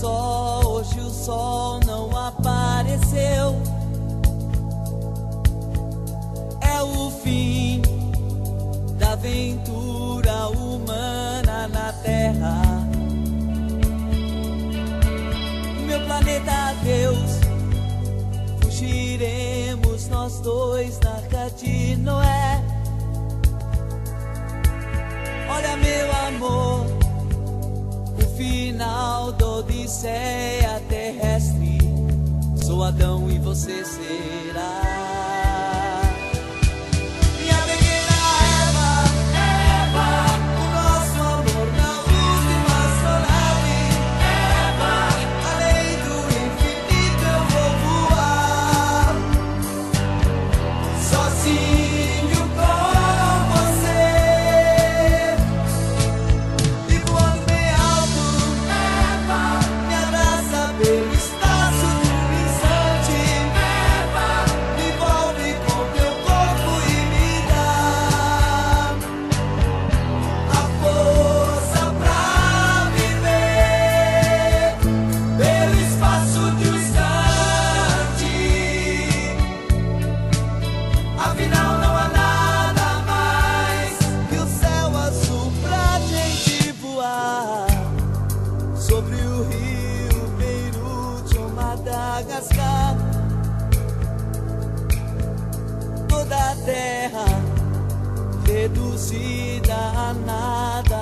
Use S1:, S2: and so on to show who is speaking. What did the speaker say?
S1: só, hoje o sol não apareceu. É o fim da aventura humana na Terra. Meu planeta, Deus, fugiremos nós dois na caixa. Final da Odisseia terrestre. Sou Adão e você será. Sobre o rio Beirute ou Madagascar. Toda a terra reduzida a nada,